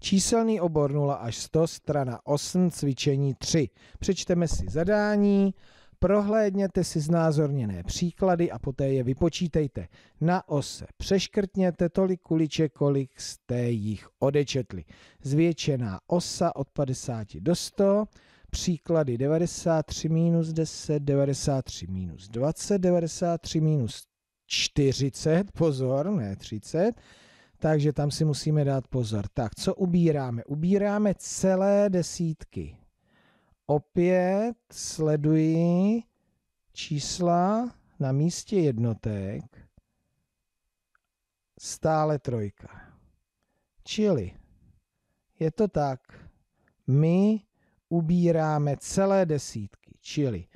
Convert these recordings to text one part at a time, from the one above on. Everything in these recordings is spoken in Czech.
Číselný obor 0 až 100, strana 8, cvičení 3. Přečteme si zadání, prohlédněte si znázorněné příklady a poté je vypočítejte. Na ose přeškrtněte tolik kuliček, kolik jste jich odečetli. Zvětšená osa od 50 do 100, příklady 93 minus 10, 93 minus 20, 93 minus 40, pozor, ne 30, takže tam si musíme dát pozor. Tak, co ubíráme? Ubíráme celé desítky. Opět sleduji čísla na místě jednotek. Stále trojka. Čili je to tak, my ubíráme celé desítky, čili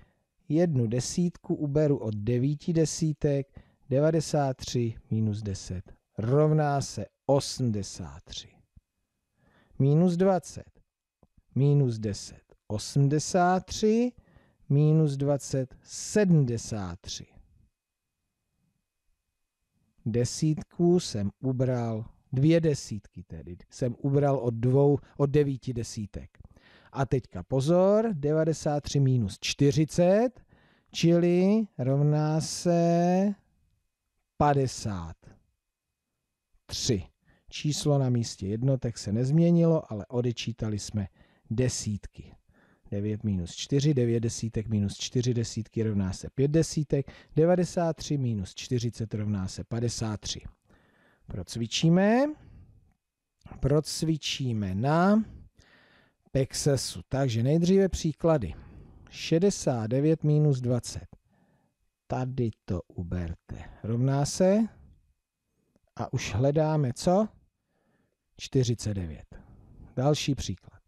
jednu desítku uberu od devíti desítek, 93 minus 10 rovná se 83. Minus 20. Minus 10. 83. Minus 20. 73. Desítku jsem ubral, dvě desítky tedy, jsem ubral od, dvou, od devíti desítek. A teďka pozor, 93 minus 40, čili rovná se 50. 3. Číslo na místě jednotek se nezměnilo, ale odečítali jsme desítky. 9 minus 4, 9 desítek minus 4 desítky rovná se 5 desítek, 93 minus 40 rovná se 53. Procvičíme. Procvičíme na Pexesu. Takže nejdříve příklady. 69 minus 20. Tady to uberte. Rovná se a už hledáme co? 49. Další příklad.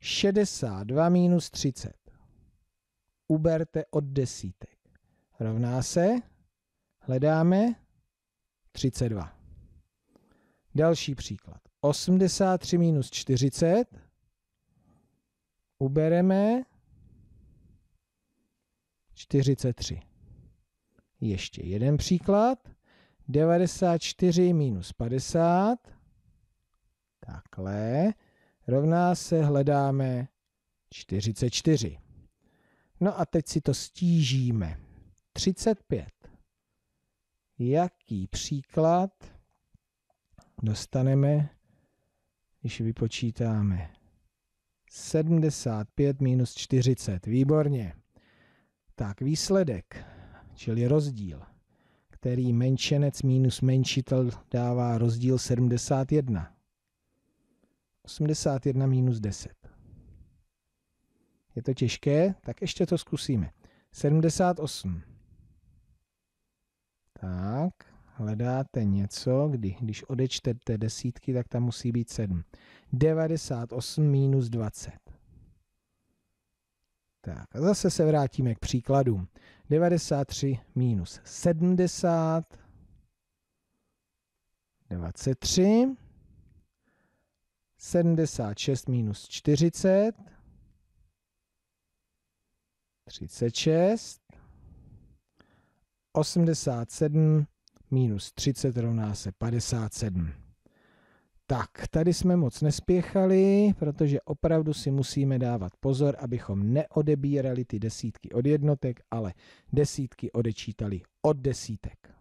62 minus 30. Uberte od desítek. Rovná se, hledáme 32. Další příklad. 83 minus 40. Ubereme 43. Ještě jeden příklad. 94 minus 50, takhle, rovná se, hledáme 44. No a teď si to stížíme. 35. Jaký příklad dostaneme, když vypočítáme 75 minus 40. Výborně. Tak výsledek, čili rozdíl který menšenec minus menšitel dává rozdíl 71. 81 minus 10. Je to těžké? Tak ještě to zkusíme. 78. Tak, hledáte něco, kdy, když odečtete desítky, tak tam musí být 7. 98 minus 20. Tak a zase se vrátíme k příkladům. 93 minus 70, 23, 76 minus 40, 36, 87 minus 30 rovná se 57. Tak, tady jsme moc nespěchali, protože opravdu si musíme dávat pozor, abychom neodebírali ty desítky od jednotek, ale desítky odečítali od desítek.